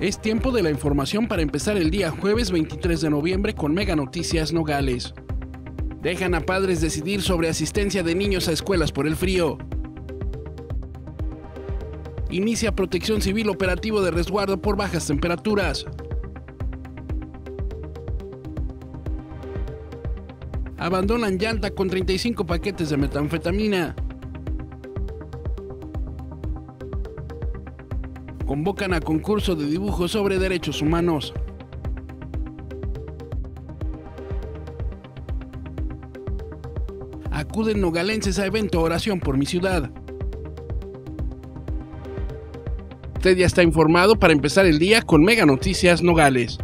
Es tiempo de la información para empezar el día jueves 23 de noviembre con Mega Noticias Nogales. Dejan a padres decidir sobre asistencia de niños a escuelas por el frío. Inicia protección civil operativo de resguardo por bajas temperaturas. Abandonan llanta con 35 paquetes de metanfetamina. Convocan a concurso de dibujo sobre derechos humanos. Acuden nogalenses a evento Oración por mi ciudad. Usted ya está informado para empezar el día con Mega Noticias Nogales.